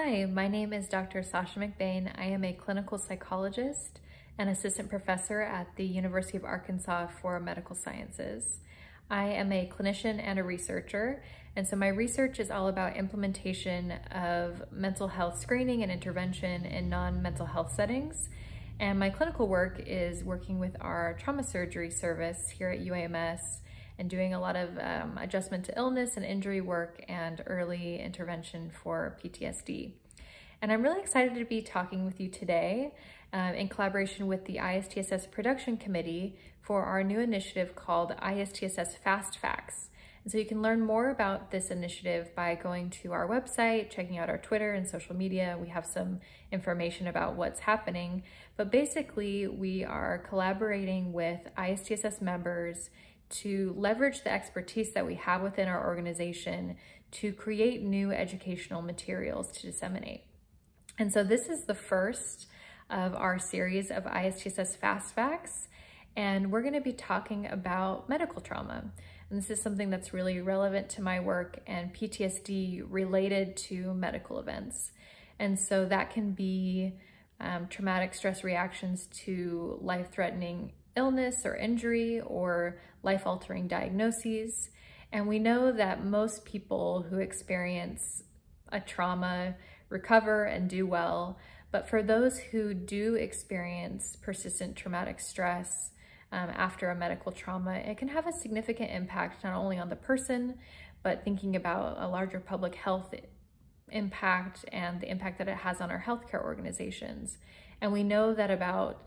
Hi, my name is Dr. Sasha McBain. I am a clinical psychologist and assistant professor at the University of Arkansas for Medical Sciences. I am a clinician and a researcher, and so my research is all about implementation of mental health screening and intervention in non-mental health settings. And my clinical work is working with our trauma surgery service here at UAMS and doing a lot of um, adjustment to illness and injury work and early intervention for PTSD. And I'm really excited to be talking with you today um, in collaboration with the ISTSS Production Committee for our new initiative called ISTSS Fast Facts. And so you can learn more about this initiative by going to our website, checking out our Twitter and social media. We have some information about what's happening. But basically, we are collaborating with ISTSS members to leverage the expertise that we have within our organization to create new educational materials to disseminate. And so this is the first of our series of ISTSS Fast Facts, and we're gonna be talking about medical trauma. And this is something that's really relevant to my work and PTSD related to medical events. And so that can be um, traumatic stress reactions to life-threatening illness or injury or life-altering diagnoses. And we know that most people who experience a trauma recover and do well. But for those who do experience persistent traumatic stress um, after a medical trauma, it can have a significant impact not only on the person, but thinking about a larger public health impact and the impact that it has on our healthcare organizations. And we know that about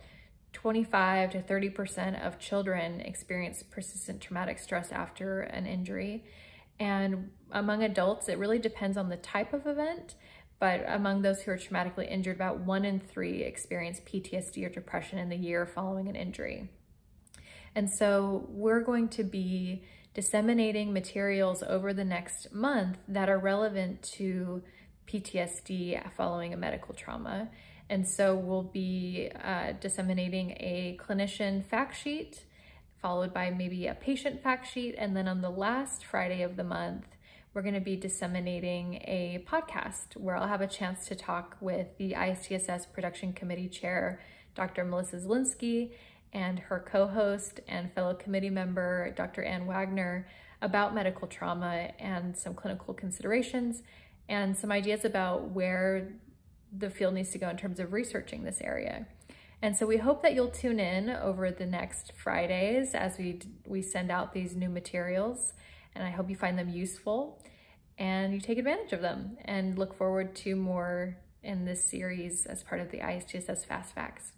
25 to 30% of children experience persistent traumatic stress after an injury. And among adults, it really depends on the type of event, but among those who are traumatically injured, about one in three experience PTSD or depression in the year following an injury. And so we're going to be disseminating materials over the next month that are relevant to PTSD following a medical trauma. And so we'll be uh, disseminating a clinician fact sheet, followed by maybe a patient fact sheet. And then on the last Friday of the month, we're gonna be disseminating a podcast where I'll have a chance to talk with the ISTSS Production Committee Chair, Dr. Melissa Zielinski, and her co-host and fellow committee member, Dr. Ann Wagner, about medical trauma and some clinical considerations and some ideas about where the field needs to go in terms of researching this area. And so we hope that you'll tune in over the next Fridays as we, we send out these new materials. And I hope you find them useful and you take advantage of them and look forward to more in this series as part of the ISTSS Fast Facts.